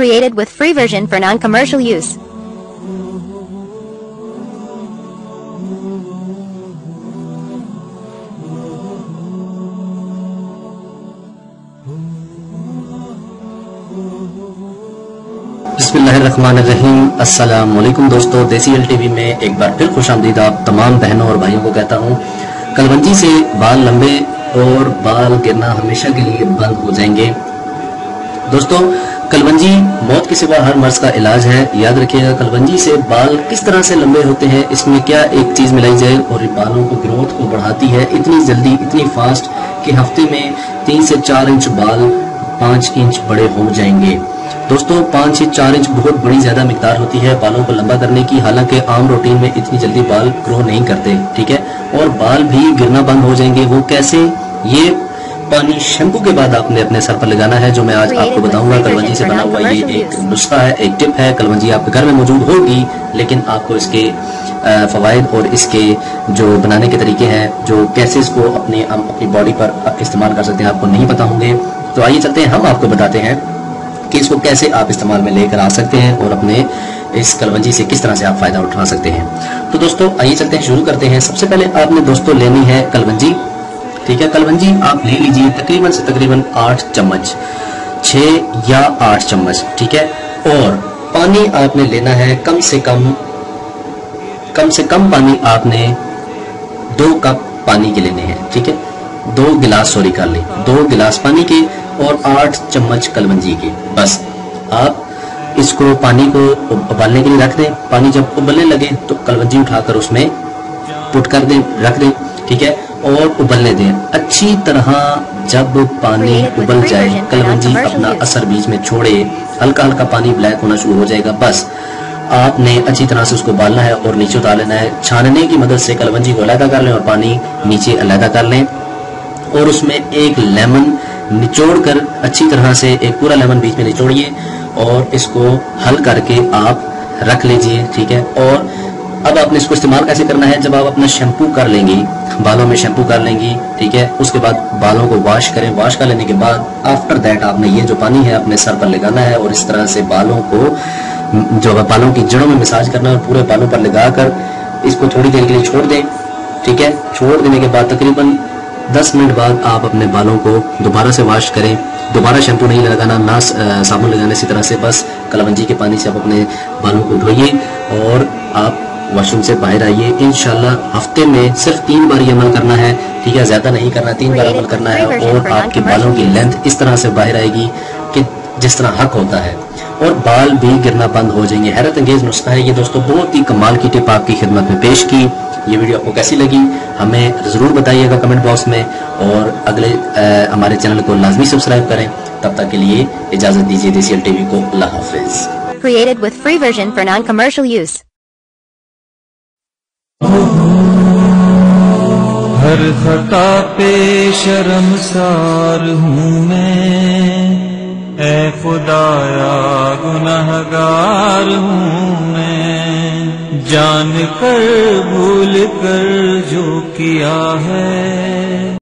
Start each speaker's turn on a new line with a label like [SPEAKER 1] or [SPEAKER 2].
[SPEAKER 1] Created with free version for non-commercial use.
[SPEAKER 2] بسم اللہ الرحمن الرحیم السلام علیکم دوستو دیسی ایل ٹی وی میں ایک بار پھر خوش آمدید آپ تمام بہنوں اور بھائیوں کو کہتا ہوں کلونجی سے بال لمبے اور بال گرنا ہمیشہ کے لیے بند ہو جائیں گے دوستو کلونجی، موت کے سوا ہر مرض کا علاج ہے۔ یاد رکھیے گا، کلونجی سے بال کس طرح سے لمبے ہوتے ہیں، اس میں کیا ایک چیز ملائی جائے اور بالوں کو گروتھ کو بڑھاتی ہے۔ اتنی جلدی، اتنی فاسٹ کہ ہفتے میں تین سے چار انچ بال پانچ انچ بڑے ہو جائیں گے۔ دوستو، پانچ سے چار انچ بہت بڑی زیادہ مقدار ہوتی ہے بالوں کو لمبا کرنے کی۔ حالانکہ عام روٹین میں اتنی جلدی بال گرو نہیں کرتے، ٹھیک ہے؟ اور بال بھی گرنا بند ہو جائیں گے۔ وہ کیسے؟ یہ پانی شیمپو کے بعد آپ نے اپنے سر پر لگانا ہے جو میں آج آپ کو بتاؤں گا۔ کلونجی سے بنا ہوا یہ ایک نسخہ ہے ایک ٹپ ہے۔ کلونجی آپ کے گھر میں موجود ہوگی لیکن آپ کو اس کے فوائد اور اس کے جو بنانے کے طریقے ہیں جو کیسے اس کو اپنے اپنی باڈی پر استعمال کر سکتے ہیں آپ کو نہیں پتا ہوں گے۔ تو آئیے چلتے ہیں۔ ہم آپ کو بتاتے ہیں کہ اس کو کیسے آپ استعمال میں لے کر آ سکتے ہیں اور اپنے اس کلونجی سے کس طرح سے آپ فائدہ اٹھا سکتے ہیں۔ تو دوستو آئیے چلتے ہیں شروع کرتے ہیں۔ سب سے پہلے آپ نے دوستو لینی ہے کلونجی۔ ٹھیک ہے کلونجی آپ لے لیجیے تقریباً سے تقریباً آٹھ چمچ، چھ یا آٹھ چمچ، ٹھیک ہے؟ اور پانی آپ نے لینا ہے کم سے کم کم سے کم پانی آپ نے دو کپ پانی کے لینے ہیں، ٹھیک ہے؟ دو گلاس، سوری، کر لیں۔ دو گلاس پانی کے اور آٹھ چمچ کلونجی کے۔ بس، آپ اس کو پانی کو ابالنے کے لیے رکھ دیں۔ پانی جب ابلنے لگے تو کلونجی اٹھا کر اس میں پٹ کر دیں، رکھ دیں، ٹھیک ہے؟ اور ابلنے دیں۔ اچھی طرح جب پانی ابل جائے کلونجی اپنا اثر بیچ میں چھوڑے، ہلکا ہلکا پانی بلیک ہونا شروع ہو جائے گا، بس۔ آپ نے اچھی طرح سے اس کو بالنا ہے اور نیچے اتار لینا ہے۔ چھاننے کی مدد سے کلونجی کو علیحدہ کر لیں اور پانی نیچے علیحدہ کر لیں۔ اور اس میں ایک لیمن نچوڑ کر اچھی طرح سے ایک پورا لیمن بیچ میں نچوڑیے اور اس کو حل کر کے آپ رکھ لیجیے، ٹھیک ہے؟ اور اب آپ نے اس کو استعمال کیسے کرنا ہے؟ جب آپ اپنا شیمپو کر لیں گی، بالوں میں شیمپو کر لیں گی، ٹھیک ہے؟ اس کے بعد بالوں کو واش کریں، واش کر لینے کے بعد آفٹر دیٹ آپ نے یہ جو پانی ہے، اپنے سر پر لگانا ہے اور اس طرح سے بالوں کو جو بالوں کی جڑوں میں مساج کرنا ہے اور پورے بالوں پر لگا کر اس کو تھوڑی دیر کے لیے چھوڑ دیں، ٹھیک ہے؟ چھوڑ دینے کے بعد تقریباً دس منٹ بعد آپ اپنے بالوں کو دوبارہ سے واش کریں۔ دوبارہ شیمپو نہیں لگانا، نہ صابن لگانے اسی طرح سے بس کلونجی کے پانی سے آپ اپنے بالوں کو دھوئیے اور آپ واش روم سے باہر آئیے۔ انشاءاللہ ہفتے میں صرف تین بار یہ عمل کرنا ہے۔ ٹھیک ہے، زیادہ نہیں کرنا، تین بار عمل کرنا ہے اور آپ کے بالوں کی لینتھ اس طرح سے باہر آئے گی کہ جس طرح حق ہوتا ہے۔ اور بال بھی گرنا بند ہو جائیں گے۔ حیرت انگیز نسخہ ہے یہ دوستو، بہت ہی کمال کی ٹپ آپ کی خدمت میں پیش کی۔ یہ ویڈیو آپ کو کیسی لگی؟ ہمیں ضرور بتائیے گا کمنٹ باکس میں۔ اور اگلے ہمارے چینل کو لازمی سبسکرائب کریں۔ تب تک کے لیے اجازت دیجیے دیسی ایل ٹی وی کو۔ اللہ حافظ۔
[SPEAKER 1] Created with free version for non-commercial use.
[SPEAKER 3] ہر خطا پہ شرمسار ہوں میں۔ اے خدایا گناہ گار ہوں میں۔ جان کر، بھول کر جو کیا ہے۔